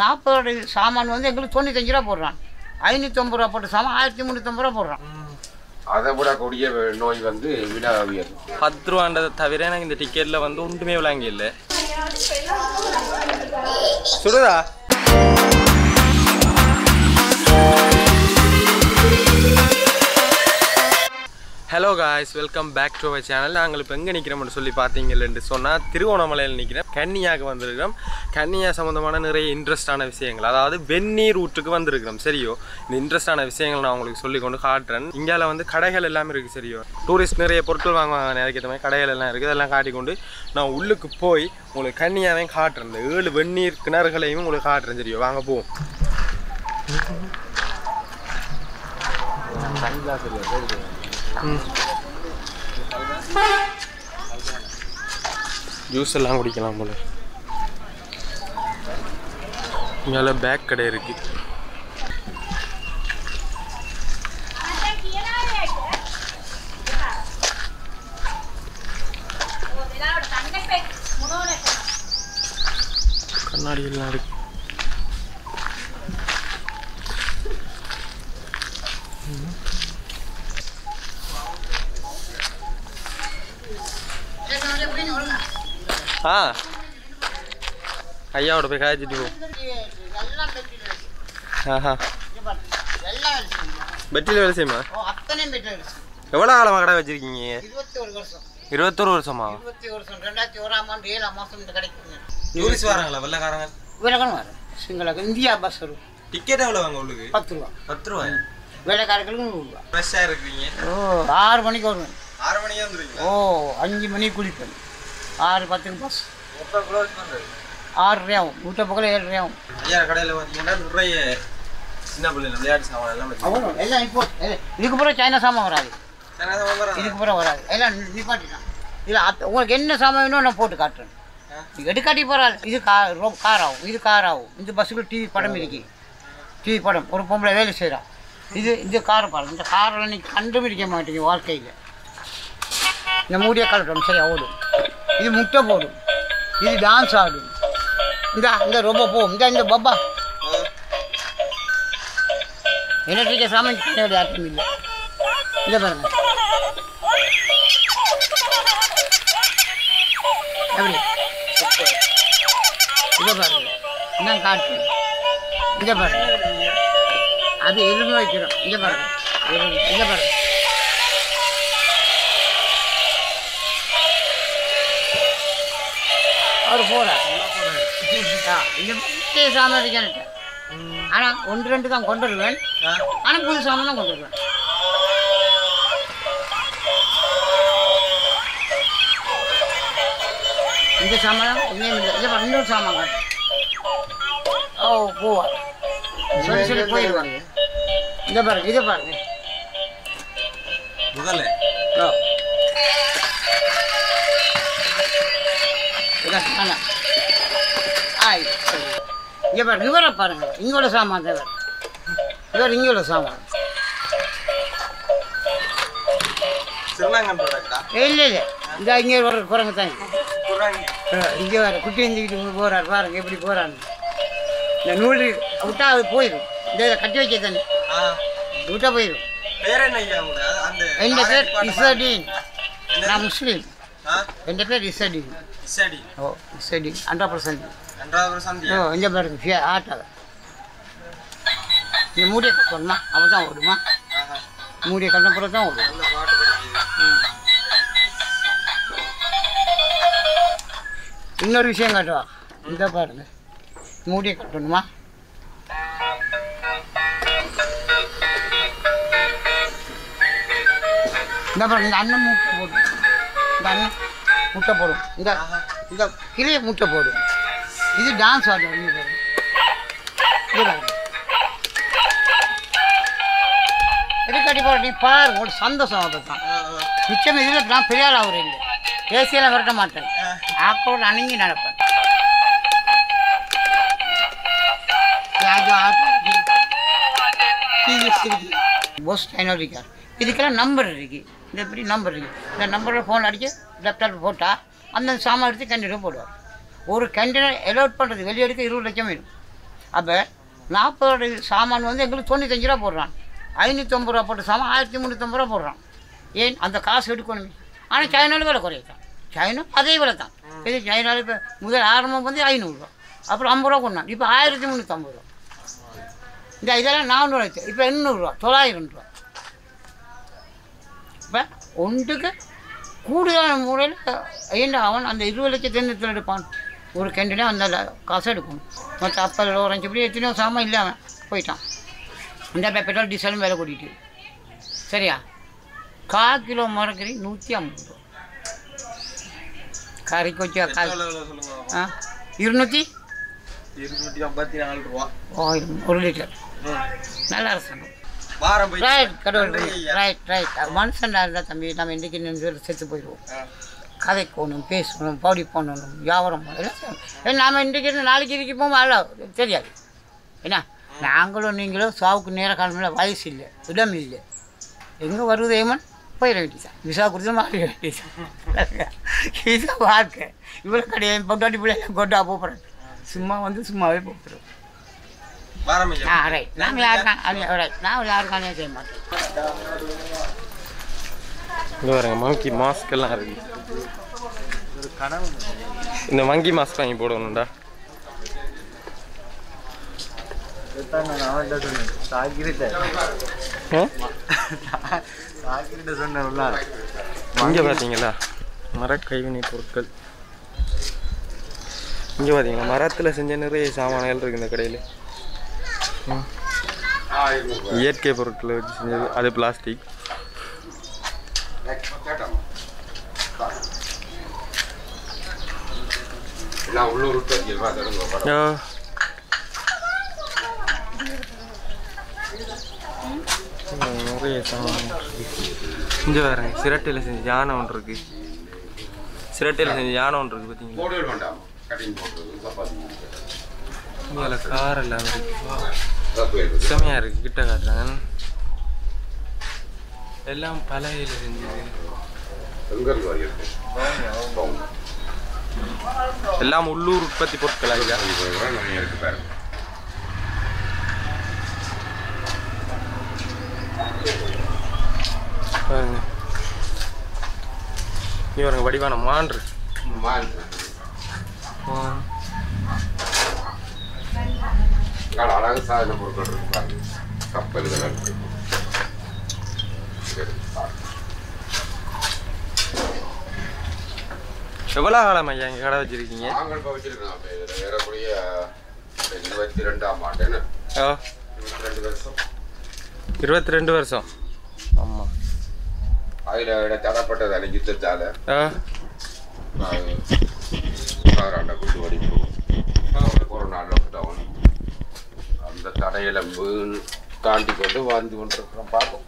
நாற்பது சாமான் வந்து எங்களுக்கு தொண்ணூத்தஞ்சு ரூபா போடுறான். ஐநூற்றம்பது ரூபா போட்ட சாமான் ஆயிரத்தி முந்நூற்றம்பது ரூபா போடுறான். அதை விட கொடிய நோய் வந்து விட உயர் பத்து ரூபான்றதை தவிர எனக்கு இந்த டிக்கெட்டில் வந்து ஒன்றுமே விளங்கி இல்லை சுடுதா? Hello guys welcome back to our channel நாங்கள் இப்போ எங்கே நிற்கிறோம்னு சொல்லி பார்த்தீங்கன்னு சொன்னால் திருவோணமலையில் நிற்கிறோம் கன்னியாவுக்கு வந்திருக்கிறோம். கன்னியா சம்மந்தமான நிறைய இன்ட்ரெஸ்டான விஷயங்கள். அதாவது வெந்நீர் ரூட்டுக்கு வந்திருக்கிறோம். சரியோ? இந்த இன்ட்ரெஸ்டான விஷயங்கள் நான் உங்களுக்கு சொல்லி கொண்டு காட்டுறேன். இந்தியாவில் வந்து கடைகள் எல்லாமே இருக்குது சரியோ? டூரிஸ்ட் நிறைய பொருட்கள் வாங்குவாங்க நிறைய மாதிரி கடைகள் எல்லாம் இருக்குது அதெல்லாம் காட்டிக்கொண்டு நான் உள்ளுக்கு போய் உங்களுக்கு கன்னியாவையும் காட்டுறேன். இந்த ஏழு வெந்நீர் கிணறுகளையும் உங்களுக்கு காட்டுறேன் சரியோ. வாங்க போவோம். ஜூஸ் எல்லாம் குடிக்கலாம் போல. மேலே பேக் கடை இருக்கு. கண்ணாடி எல்லாம் இருக்கு. ஆ ஐயாவோட போய் காய்ச்சிட்டு போ ஆஹா. பெட்டியில் வேலை செய்யுமா எவ்வளோ காலமாக கடை வச்சிருக்கீங்க இருபத்தி ஒரு வருஷம் இருபத்தொரு வருஷமா டூரிஸ்ட் வராங்களா வெள்ளக்காரங்க விலகணும் வரும் சிங்களுக்கு இந்தியா பஸ் வரும் டிக்கெட் எவ்வளோ வாங்க உங்களுக்கு பத்து ரூபா பத்து ரூபாய் வேலைக்காரர்களுக்கு நூறு ரூபா ஃப்ரெஷ்ஷாக இருக்கிறீங்க ஓ ஆறு மணிக்கு வருவேன் ஆறு மணிக்கு வந்துருக்கீங்க ஓ அஞ்சு மணிக்கு குளிப்பேன் ஆறு பத்துக்கு பஸ் ஆறு ஆகும். வீட்டை பக்கம் ஏழு ஆகும். ஐயா கடையில் பார்த்தீங்கன்னா நிறைய சின்ன பிள்ளைங்க விளையாட்டு சாமான் எல்லாம் அவ்வளோ எல்லாம் இப்போ இதுக்கு பிறகு சைனா சாமான் வராது. இதுக்கு பிறகு வராது. எல்லாம் நி- நிப்பாட்டிட்டான் இல்லை உங்களுக்கு என்ன சாமான் வேணும் நான் போட்டு காட்டுறேன். இது எடுக்காட்டி போகிறாள் இது ரொம்ப கார் ஆகும். இது கார் ஆகும். இந்த பஸ்ஸுக்கு டிவி படம் இருக்கு. டிவி படம். ஒரு பொம்பளை வேலை செய்கிறான் இது இந்த காரை பாருங்க. இந்த காரில் நீ கண்டுபிடிக்க மாட்டீங்க வாழ்க்கையில். இந்த மூடியை கலட்டும் சரியா ஓடும் இது முட்டை போடும் இது டான்ஸ் ஆடும். இந்த இந்த ரொம்ப போகும் இந்த இந்த பப்பா. எலக்ட்ரிக்க சாமான் யாருக்கும் இல்லை. இந்த பாருங்க. எப்படி? இதை பாருங்க. இன்னும் காட்டு. இதை பாருங்க. அது எதுவுமே வைக்கிறோம். இதை பாருங்க. எலும்பு இதை பாருங்க. அவர் போறார். ஆ, இந்த முக்கிய சாமான் இருக்கு ஆனால் ஒன்று ரெண்டு தான் கொண்டு வருவேன். ஆனால் புது சாமான் தான் கொண்டு வருவேன். இந்த சாமான் இல்லை பாருங்க, இன்னொரு சாமான் காட்டு ஓ போவார். சொல்லி சொல்லி போயிடுவாங்க இதை பாருங்க இதை பாருங்க முதல்ல ஓ இதான் சாமான் ஆய் சரி இங்கே பாருங்க இவரை பாருங்க. இங்கோட சாமான் இவர் இவர் இங்கே உள்ள சாமான் இல்லை இல்லை. இந்த இங்கே ஒரு குரங்கு தான். இங்கே வர குட்டி எழுந்திக்கிட்டு போகிறார் பாருங்க எப்படி போகிறான்னு இந்த நூல் விட்டா அது போயிடும். இந்த இதை கட்டி வைக்க தானே விட்டா போயிடும். என் பேர்? இசடீன் நான் முஸ்லீம். என் பேர்? இசடீன் சரி ஓ இசடீன் ஹண்ட்ரட் பர்சன்ட் ரெண்டாவது சந்தி. ஓ இந்த பாருங்க ஃபே ஆட்டாத இந்த மூடியை கட்டணுமா அப்போ தான் ஓடுமா? மூடியை கட்டின பிறகு தான் ஓடும். பாட்டு இன்னொரு விஷயம் காட்டுவா? இந்த பாருங்க. மூடியை கட்டணுமா இந்த பாருங்க இந்த அண்ணன் முட்டை இந்த அண்ணன். முட்டை போடும். இந்த இந்த கிளிய முட்டை போடும் இது டான்ஸ் ஆடும் இங்க பாருங்க பாருங்க நீ பாரு ஒரு சந்தோஷம் அப்பதான் மிச்சம் இதில் நான் பெரிய ஆள் ஆகுறேன் தேசியெல்லாம் விரட்ட மாட்டேன். ஆக்களோட அணுங்கி நடப்பேன். ராஜா ஆட்டோ டிவிஎஸ் இருக்கு போஸ் டைனர் இருக்கார் இதுக்கெல்லாம் நம்பர் இருக்கு. இந்த எப்படி நம்பர் இருக்கு? இந்த நம்பரில் ஃபோன் அடிச்சு லேப்டாப் போட்டால் அந்த சாமான் எடுத்து கண்டிப்பாக போடுவார். ஒரு கண்டெய்னர் அலோட் பண்ணுறது வெளியெடுக்க இருபது லட்சம் வேணும். அப்போ நாற்பது சாமான் வந்து எங்களுக்கு தொண்ணூத்தஞ்சு ரூபா போடுறான். ஐநூற்றம்பது ரூபா போட்ட சாமான் ஆயிரத்தி முந்நூற்றம்பது ரூபா போடுறான். ஏன்? அந்த காசு எடுக்கணுமே. ஆனால் சைனாவில் விலை குறையத்தான் சைனா அதே விலை தான். இது சைனாவில் இப்போ முதல் ஆரம்பம் வந்து ஐநூறுரூவா அப்புறம் ஐம்பது ரூபா கொண்டான். இப்போ ஆயிரத்தி முந்நூற்றம்பது ரூபா. இந்த இதெல்லாம் நானூறு இப்போ எண்ணூறுரூவா தொள்ளாயிரம் ரூபா. இப்போ ஒன்றுக்கு கூடுதலான முறையில் ஏன்னா அவன் அந்த இருபது லட்சத்தி எண்ணூற்றி எடுப்பான்? ஒரு கண்டினே அந்த காசு எடுக்கணும். மற்ற அப்பல் ஓரஞ்சு இப்படி எத்தனையோ சாமான் இல்லாமல் போயிட்டான். இந்த பெட்ரோல் டீசலும் விலை கூட்டிட்டு. சரியா? கால் கிலோ மரக்கறி நூற்றி ஐம்பது ரூபா. கறிக்கு வச்சா கால். ஆ? இருநூற்றி இருநூற்றி ஐம்பத்தி நாலு ரூபா. ஒரு லிட்டர் நல்ல அரசாங்கம். ரைட் கடவுள். ரைட் ரைட் மனுஷன் இருந்தால் தம்பி நம்ம இன்றைக்கி நின்று செத்து போயிடுவோம். கதைக்கணும் பேசணும் பாடி பண்ணணும் வியாபாரம் எல்லாம் நாம இன்றைக்கி இருந்து நாளைக்கு இதுக்கு போவோம்? அல்ல தெரியாது. என்ன நாங்களும் நீங்களும் சாவுக்கு நேர காலமில் வயசு இல்லை இடம் இல்லை. எங்கே வருவது ஏமன்? போயிட வேண்டியதான் விசா கொடுத்து மாறிட வேண்டியதான் இது வாழ்க்கை இவ்வளோ கிடையாது பொட்டாட்டி பிள்ளைங்க கொண்டா போகிறேன் சும்மா வந்து சும்மாவே போகிறோம் ஆ ரைட் நாங்கள் யாருக்கான ரைட் நான் யாருக்கானே செய்ய மாட்டேன். இங்க பாருங்க மங்கி மாஸ்க் எல்லாம் இருக்கு. இந்த மங்கி மாஸ்க் வாங்கி போடணும்டா? இங்க பாத்தீங்களா? மர கைவினை பொருட்கள். இங்க பாத்தீங்களா? மரத்துல செஞ்ச நிறைய சாமான்கள் இருக்கு இந்த கடையில. இயற்கை பொருட்களை வச்சு செஞ்சது. அது பிளாஸ்டிக் நிறைய இங்கே பாருங்க சிரட்டையில் செஞ்ச யானை ஒன்று இருக்கு. சிரட்டையில் செஞ்ச யானை ஒன்று இருக்கு பார்த்தீங்களா இங்கே கார் எல்லாம் இருக்கு. தப்பு இருக்குது கிட்ட காட்டுறாங்க. எல்லாம் பலகையில் செஞ்சது எல்லாம் உள்ளூர் உற்பத்தி பொருட்கள் ஐயா நிறைய இருக்கு பாருங்க. பாருங்க இங்கே பாருங்க வடிவான மான் இருக்கு. மான். இங்கால அழகு சாதன பொருட்கள் இருக்கு பாருங்க கப்பல்கள். எவ்வளோ காலம் ஐயா இங்கே கடை வச்சிருக்கீங்க? நாங்கள் இப்போ வச்சிருக்கோம். இதில் ஏறக்குறைய இருபத்தி ரெண்டாம் ஆண்டு இருபத்தி ரெண்டு வருஷம். இருபத்தி ரெண்டு வருஷம். ஆமாம் அதில் தடப்பட்டது அந்த யுத்தத்தால். குண்டு வெடிப்பு. கொரோனா லாக்டவுன் அந்த தடையில தாண்டி கொண்டு வாழ்ந்து கொண்டிருக்கிறோம். பார்ப்போம்.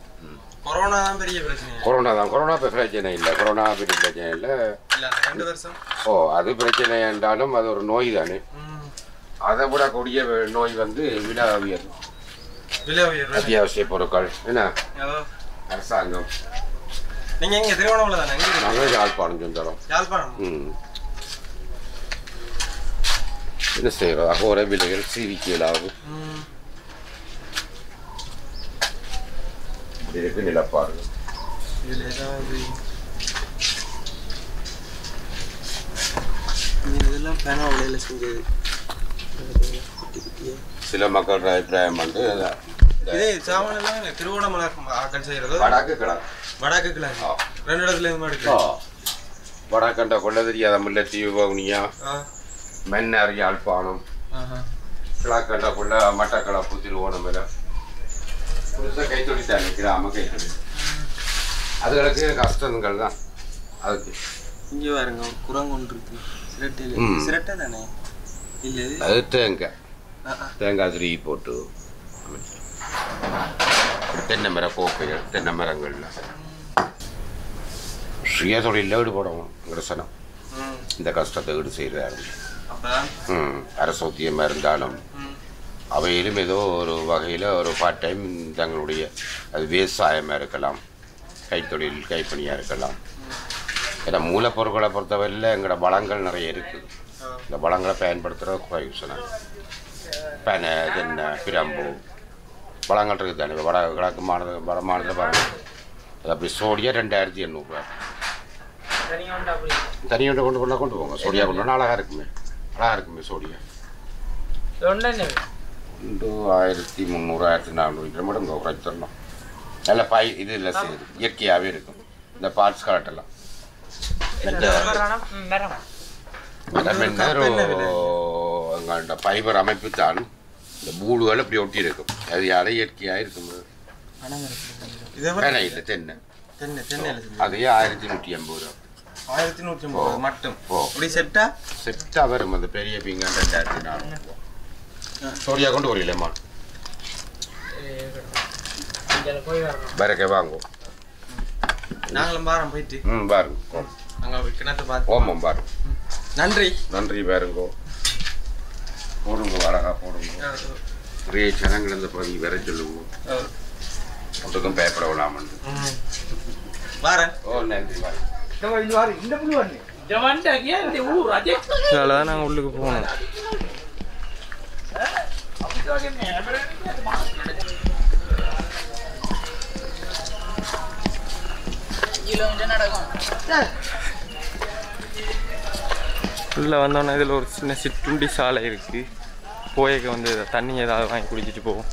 கொரோனா தான் பெரிய பிரச்சனை கொரோனா தான். கொரோனா பிரச்சனை இல்லை. கொரோனா பெரிய பிரச்சனை இல்லை. ரெண்டு வருஷம். ஓ அது பிரச்சனை என்றாலும் அது ஒரு நோய் தானே? அதை விட கொடிய நோய் வந்து விலை உயர்வு விலை உயர்வு அத்தியாவசிய பொருட்கள். என்ன? அரசாங்கம். நீங்க எங்க? திருவண்ணாமலை தானே? நாங்கள் யாழ்ப்பாணம் சொந்தரம் யாழ்ப்பாணம்? ம். என்ன செய்கிறோம் அகோர விலைகள் சீவிக்கலாகும் ம். இப்படி இருக்கு நிலப்பாடு இதுல ஏதாவது இது இதெல்லாம் பேனா உலையில செஞ்சது சில மக்கள் அபிப்பிராயம் வந்து இது சாமான் எல்லாம் திருவண்ணாமலை ஆக்கள் செய்யறது வடக்கு கிழக்கு வடக்கு கிழக்கு. ரெண்டு இடத்துல இருந்து வடக்கண்ட கொள்ள தெரியாத முல்லைத்தீவு வவுனியா ஆஹா. கிழக்கண்ட கொள்ள மட்டக்களப்பு திருவோணமலை புதுசாக கைத்தொழில் தானே கிராம கைத்தொழில் அதுகளுக்கு கஷ்டங்கள் தான் அதுக்கு. இங்க பாருங்க ஒரு குரங்கு ஒன்று இருக்கு. சிரட்டையில. சிரட்டை தானே? இல்ல அது தேங்காய். தேங்காய் துருவி போட்டு. தென்னை மர கோப்பைகள் தென்னை மரங்கள்ல. சுய தொழிலில் ஈடுபடணும் சனம் ம். இந்த கஷ்டத்தை ஈடு செய்கிறாரு அரசோத்தியமாக இருந்தாலும். அவையிலும் ஏதோ ஒரு வகையில் ஒரு பார்ட் டைம் தங்களுடைய அது விவசாயமாக இருக்கலாம். கைத்தொழில் கைப்பணியாக இருக்கலாம். ஏன்னா மூலப்பொருட்களை பொறுத்தவரையில் எங்களோட வளங்கள் நிறைய இருக்குது இந்த வளங்களை பயன்படுத்துகிறது குறைவு பேனை இது என்ன பிரம்பு வளங்கள் இருக்குது தானே. வட கிழக்கு மாநில வட மாநிலத்தில் பாருங்க. அது அப்படி சோடியா ரெண்டாயிரத்தி எண்ணூறுரூவா தனியாக கொண்டு கொண்டு கொண்டு போங்க. சோடியா கொண்டு போனால் அழகாக இருக்குமே. அழகாக இருக்குமே சோடியா? ரெண்டு ஆயிரத்தி முந்நூறு ஆயிரத்தி நானூறு மட்டும் இங்கே குறைச்சி தரணும். நல்ல பாய் இது இல்லை செய்யுது இயற்கையாகவே இருக்கும். இந்த பார்ட்ஸ் கரெக்டெல்லாம் எங்கள்கிட்ட ஃபைபர் அமைப்பு தான். இந்த பூடுகள் இப்படி ஒட்டி இருக்கும். அது யாரும் இயற்கையாக இருக்கும். தென்னை. தென்னை தென்னையில் அதே ஆயிரத்தி நூற்றி ஐம்பது ரூபா ஆயிரத்தி நூற்றி ஐம்பது மட்டும். ஓ இப்படி செட்டா? செட்டாக வரும் அந்த பெரிய பீங்கான் ரெண்டாயிரத்தி நானூறு. சோடியா கொண்டு வரலையம்மா பரக்கே வாங்குவோம் நாங்களும் பாரம் போயிட்டு. ம் பாருங்க அங்கே போய் கிணத்து பார்த்து ஓமம் பாருங்க. நன்றி. நன்றி பாருங்கோ. போடுங்க அழகா போடுங்க. நிறைய ஜனங்கள் இந்த பகுதி வர சொல்லுங்க. ஒன்றுக்கும் பயப்பட விடாமல் வாரேன். ஓ நன்றி பாருங்க. இதால தான் நாங்கள் உள்ளுக்கு போகணும் உள்ளே வந்தோன்னே இதில் ஒரு சின்ன சிற்றுண்டி சாலை இருக்குது போயக்க வந்து தண்ணி ஏதாவது வாங்கி குடிச்சிட்டு போவோம்.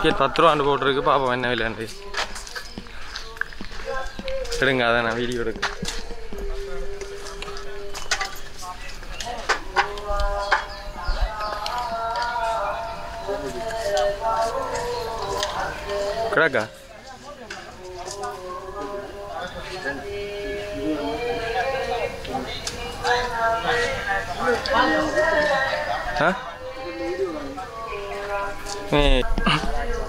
டிக்கெட் பத்து ரூபாண்டு போட்டிருக்கு பாப்போம் என்ன விலையாண்டு எடுங்க அதை நான் வீடியோ எடுக்க. கிடக்கா? ஆ?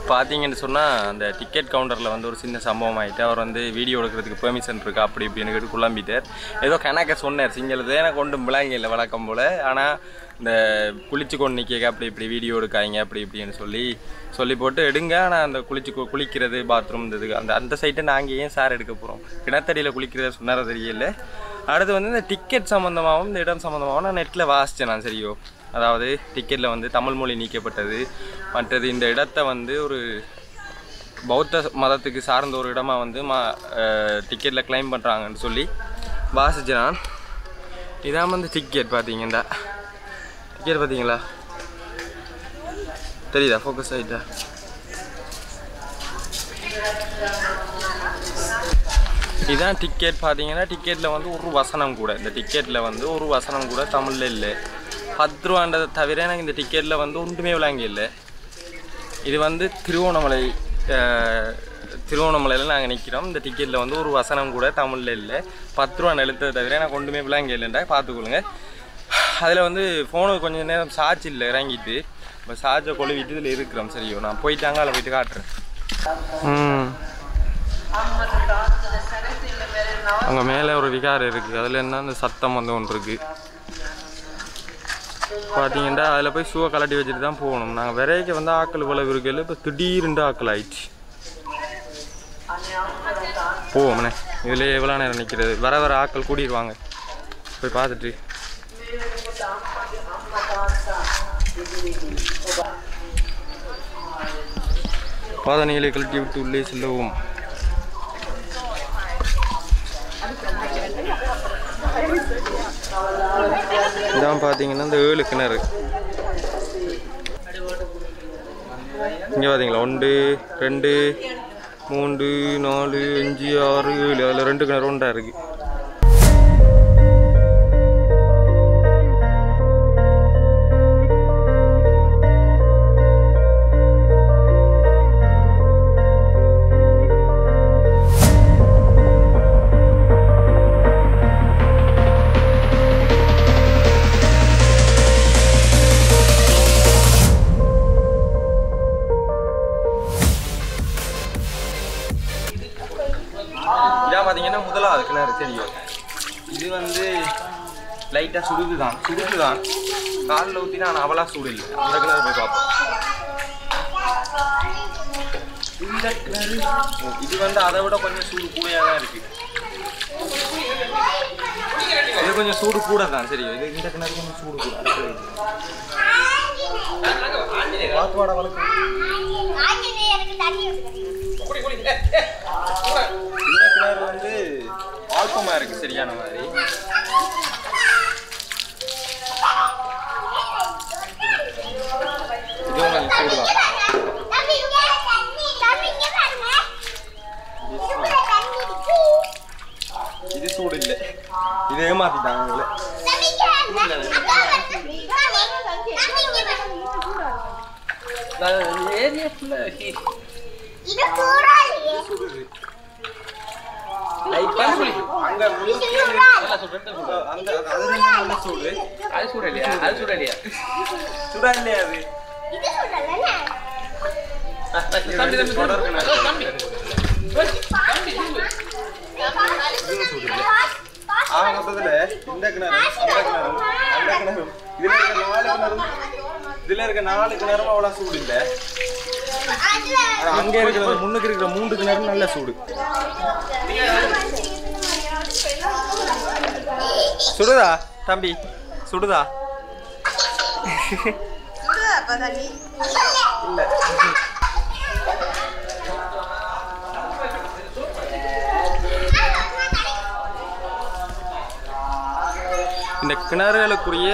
பார்த்தீங்கன்னு சொன்னால் அந்த டிக்கெட் கவுண்டரில் வந்து ஒரு சின்ன சம்பவம் ஆகிட்டு அவர் வந்து வீடியோ எடுக்கிறதுக்கு பெர்மிஷன் இருக்கா அப்படி இப்படின்னு கேட்டு குழம்பிட்டார். ஏதோ கணக்க சொன்னார் சிங்களது எனக்கு கொண்டு விளங்க இல்லை வழக்கம் போல். ஆனால் இந்த குளிச்சு கொண்டு நிற்க அப்படி இப்படி வீடியோ எடுக்காங்க அப்படி இப்படின்னு சொல்லி சொல்லி போட்டு எடுங்க ஆனால் அந்த குளிச்சு கு- குளிக்கிறது பாத்ரூம் இந்த இது அந்த அந்த சைட்டை நாங்கள் ஏன் சார் எடுக்க போகிறோம் கிணத்தடியில் குளிக்கிறத சொன்னார தெரியல. அடுத்து வந்து இந்த டிக்கெட் சம்மந்தமாகவும் இந்த இடம் சம்மந்தமாகவும் நான் நெட்டில் வாசித்தேன் நான் சரியோ. அதாவது டிக்கெட்டில் வந்து தமிழ் மொழி நீக்கப்பட்டது. மற்றது இந்த இடத்த வந்து ஒரு பௌத்த மதத்துக்கு சார்ந்த ஒரு இடமா வந்து மா டிக்கெட்டில் கிளைம் பண்ணுறாங்கன்னு சொல்லி வாசிச்சேன் இதான் வந்து டிக்கெட் பார்த்தீங்கண்டா டிக்கெட் பார்த்தீங்களா? தெரியுதா? ஃபோக்கஸ் ஆகிட்டா இதான் டிக்கெட் பார்த்தீங்கன்னா டிக்கெட்டில் வந்து ஒரு வசனம் கூட. இந்த டிக்கெட்டில் வந்து ஒரு வசனம் கூட தமிழில் இல்லை. பத்து ரூபான்றதை தவிர எனக்கு இந்த டிக்கெட்டில் வந்து ஒன்றுமே விளங்க இல்லை. இது வந்து திருவோணமலை திருவோணமலையில் நாங்கள் நிற்கிறோம் இந்த டிக்கெட்டில் வந்து ஒரு வசனம் கூட தமிழில் இல்லை. பத்து ரூபா எழுத்ததை தவிர எனக்கு ஒன்றுமே விளங்க இல்லைண்டா பார்த்துக்கொள்ளுங்க. அதில் வந்து ஃபோனுக்கு கொஞ்சம் நேரம் சார்ஜ் இல்லை இறங்கிட்டு. இப்போ சார்ஜை கொழுவிட்டு இதில் இருக்கிறோம். சரியோ நான் போயிட்டாங்க அதில் போயிட்டு காட்டுறேன். அங்கே மேலே ஒரு விகாரம் இருக்குது அதில் என்ன அந்த சத்தம் வந்து ஒன்று இருக்குது பார்த்தீங்கன்னா அதில் போய் ஷூவை கலட்டி வச்சுட்டு தான் போகணும். நாங்கள் விரைக்கு வந்து ஆக்கள் இவ்வளவு இருக்கையில் இப்போ திடீர்னு ஆக்கள் ஆயிடுச்சு. போவோம்ண்ணே. இதில் எவ்வளோ நேரம் நிற்கிறது வர வர ஆக்கள் கூடிடுவாங்க போய் பார்த்துட்டு. பாதணிகளை கழட்டி விட்டு உள்ளே செல்லவும். இதான் பார்த்தீங்கன்னா இந்த ஏழு கிணறு. இங்கே பார்த்தீங்களா ஒன்று ரெண்டு மூன்று நாலு அஞ்சு ஆறு ஏழு. அதில் ரெண்டு கிணறு ஒன்றா இருக்கு? இதான் பார்த்தீங்கன்னா முதலாவது கிணறு தெரியும். இது வந்து லைட்டாக சுடுது தான் சுடுது தான் காலில் ஊற்றினா ஆனால் அவ்வளோ சூடு இல்லை அந்த கிணறு போய் பார்ப்போம் இந்த கிணறு இது வந்து அதை விட கொஞ்சம் சூடு கூடயா தான் இருக்கு. இது கொஞ்சம் சூடு கூட தான் சரி இது இந்த கிணறு கொஞ்சம் சூடு கூட பாத்துவாடா வளர்க்கு இந்த கிணறு வந்து ஆல்பமா இருக்கு சரியான மாதிரி இதுவும் கொஞ்சம் சூடு தான் இது சூடு இல்லை இது ஏமாத்திட்டாங்க உங்களை ஏரியா ஃபுல்லா இது கூறாளியே சுடுது லைட்டா சுடுது அங்க முழுக்க அந்த அது ரெண்டு நல்ல சூடு அது சூடலையா அது சூடலையா சுடா இல்லையா அது இது சொல்லல தம்பி தம்பி தொடர் கிணறு. தம்பி ஆக மொத்தத்துல இந்த கிணறு அந்த கிணறு அந்த கிணறு இதுல இருக்க நாலு கிணறு நாலு கிணறும் அவ்வளவு சூடு இல்ல அங்க இருக்கிற முன்னுக்கு இருக்கிற மூன்று கிணறு நல்ல சூடு. சுடுதா தம்பி? சுடுதா? இல்ல. இந்த கிணறுகளுக்குரிய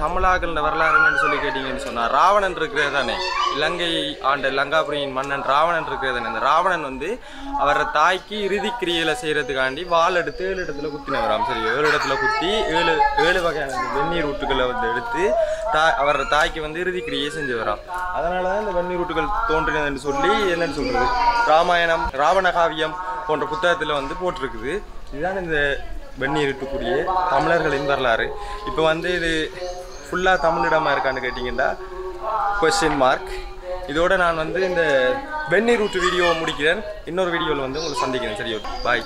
தமிழாக்கள் வரலாறுன்னு சொல்லி கேட்டீங்கன்னு சொன்னா ராவணன் இருக்கிறது தானே? இலங்கை ஆண்ட லங்காபுரியின் மன்னன் ராவணன் இருக்கிறது. அந்த இந்த ராவணன் வந்து அவரை தாய்க்கு இறுதி கிரியையில செய்கிறதுக்காண்டி வாள் எடுத்து ஏழு இடத்துல குத்தினவராம். சரி ஏழு இடத்துல குத்தி ஏழு ஏழு வகையான வெந்நீர் ஊட்டுகளை வந்து எடுத்து தா அவர தாய்க்கு வந்து இறுதி கிரியை செஞ்சு வராம் அதனால தான் இந்த வெந்நீர் ஊட்டுகள் தோன்றினதுன்னு சொல்லி என்னன்னு சொல்கிறது ராமாயணம் ராவண காவியம் போன்ற புத்தகத்தில் வந்து போட்டிருக்குது. இதுதான் இந்த வெந்நீருட்டுக்குரிய தமிழர்களின் வரலாறு. இப்போ வந்து இது ஃபுல்லாக தமிழிடமாக இருக்கான்னு கேட்டிங்கன்னா கொஸ்டின் மார்க் இதோட நான் வந்து இந்த வெந்நீர் ஊற்று வீடியோவை முடிக்கிறேன். இன்னொரு வீடியோவில் வந்து உங்களை சந்திக்கிறேன். சரி பாய்